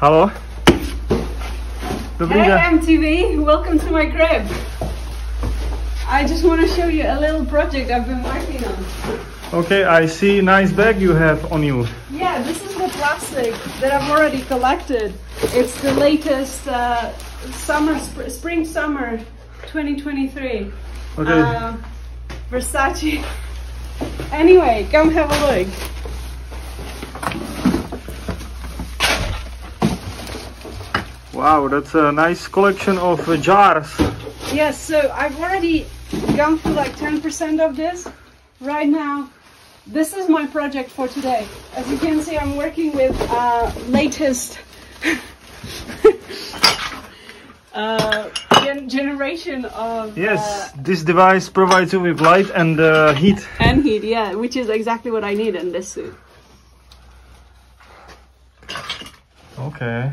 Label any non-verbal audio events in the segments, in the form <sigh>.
Halo? Dobrý Hey den. MTV, welcome to my crib. I just want to show you a little project I've been working on. Okay, I see nice bag you have on you. Yeah, this is the plastic that I've already collected. It's the latest uh, summer, sp- spring summer 2023. Okay. Uh, Versace. Anyway, come have a look. Wow, that's a nice collection of uh, jars. Yes, so I've already gone through like 10% of this. Right now, this is my project for today. As you can see, I'm working with uh, latest <laughs> uh, gen- generation of Yes, uh, this device provides you with light and uh, heat. and heat, yeah, which is exactly what I need in this suit. Okay.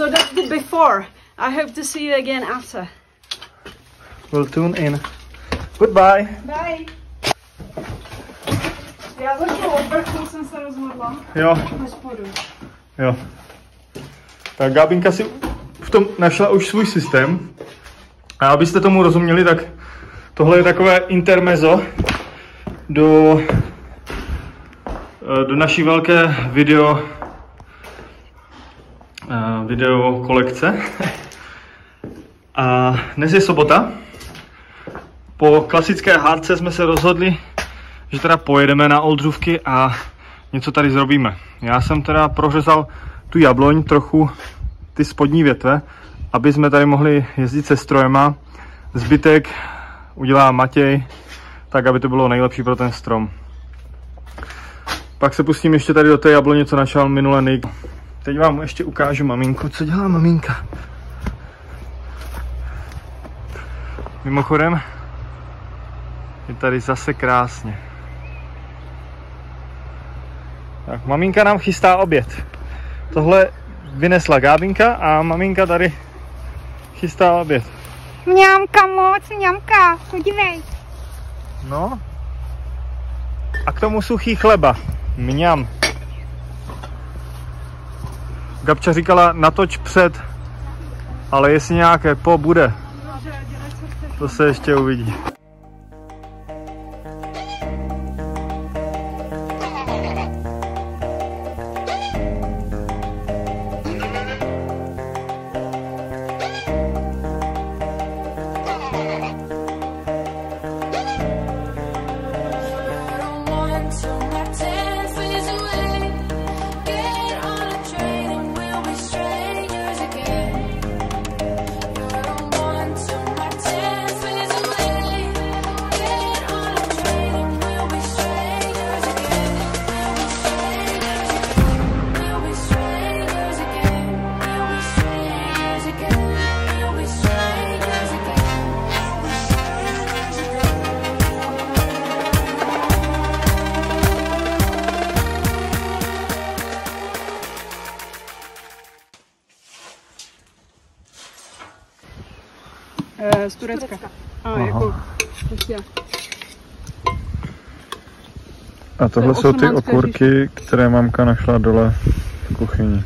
So that's the before. I hope to see you again after. We'll tune in. Goodbye. Bye. Já začnu odvrchnout jsem se rozhodla. Jo, jo. Tak Gábinka si v tom našla už svůj systém. A abyste tomu rozuměli, tak tohle je takové intermezzo do, eh, do naší velké video video kolekce. A dnes je sobota. Po klasické hádce jsme se rozhodli, že teda pojedeme na Oldřůvky a něco tady zrobíme. Já jsem teda prořezal tu jabloň trochu ty spodní větve, aby jsme tady mohli jezdit se strojema. Zbytek udělá Matěj, tak aby to bylo nejlepší pro ten strom. Pak se pustím ještě tady do té jabloně, co našel minule Nick. Teď vám ještě ukážu maminku, co dělá maminka. Mimochodem, je tady zase krásně. Tak, maminka nám chystá oběd. Tohle vynesla Gábinka a maminka tady chystá oběd. Mňamka moc, mňamka, podívej. No. A k tomu suchý chleba. Mňam. Gabča říkala natoč před, ale jestli nějaké po bude, to se ještě uvidí. Uh, z Turecka. A, jako, prostě. A tohle To jsou ty okurky, které mamka našla dole v kuchyni.